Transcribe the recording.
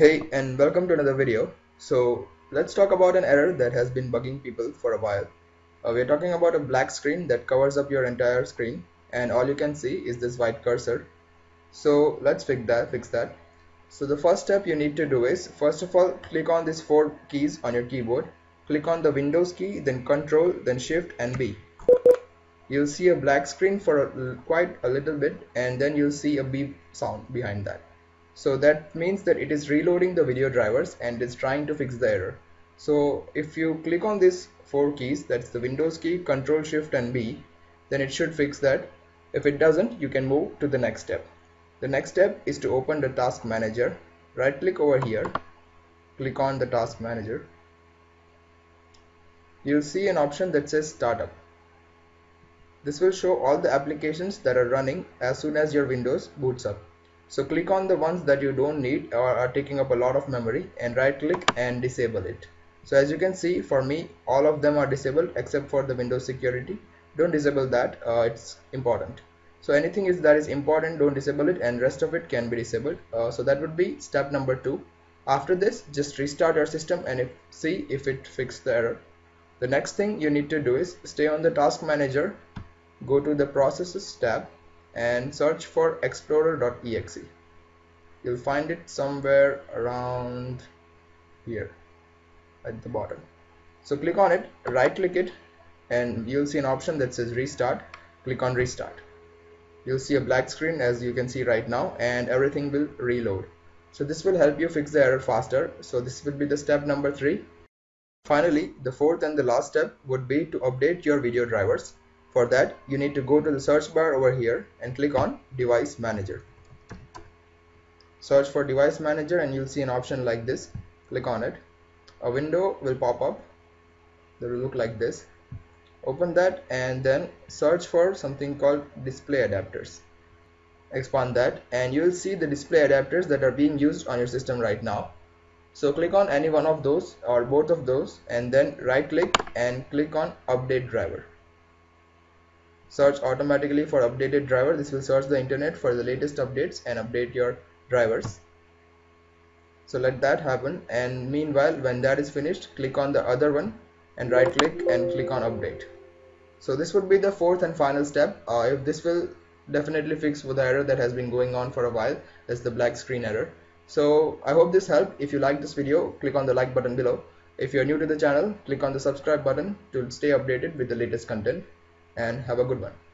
Hey and welcome to another video. So let's talk about an error that has been bugging people for a while. Uh, we're talking about a black screen that covers up your entire screen and all you can see is this white cursor. So let's fix that, fix that. So the first step you need to do is first of all click on these four keys on your keyboard. Click on the Windows key, then Control, then Shift and B. You'll see a black screen for a, quite a little bit and then you'll see a beep sound behind that so that means that it is reloading the video drivers and is trying to fix the error. So if you click on these four keys that's the Windows key control shift and B then it should fix that. If it doesn't you can move to the next step. The next step is to open the task manager. Right click over here. Click on the task manager. You'll see an option that says startup. This will show all the applications that are running as soon as your Windows boots up so click on the ones that you don't need or are taking up a lot of memory and right click and disable it. So as you can see for me all of them are disabled except for the Windows security. Don't disable that, uh, it's important. So anything is that is important don't disable it and rest of it can be disabled. Uh, so that would be step number two. After this just restart your system and if, see if it fixed the error. The next thing you need to do is stay on the task manager, go to the processes tab and search for explorer.exe you'll find it somewhere around here at the bottom. So click on it right click it and you'll see an option that says restart. Click on restart. You'll see a black screen as you can see right now and everything will reload. So this will help you fix the error faster. So this will be the step number three. Finally the fourth and the last step would be to update your video drivers for that, you need to go to the search bar over here and click on Device Manager. Search for Device Manager and you'll see an option like this. Click on it. A window will pop up that will look like this. Open that and then search for something called display adapters. Expand that and you will see the display adapters that are being used on your system right now. So click on any one of those or both of those and then right click and click on update driver search automatically for updated driver. This will search the internet for the latest updates and update your drivers. So let that happen. And meanwhile when that is finished click on the other one and right click and click on update. So this would be the fourth and final step. Uh, if this will definitely fix the error that has been going on for a while that's the black screen error. So I hope this helped. If you like this video click on the like button below. If you're new to the channel click on the subscribe button to stay updated with the latest content and have a good one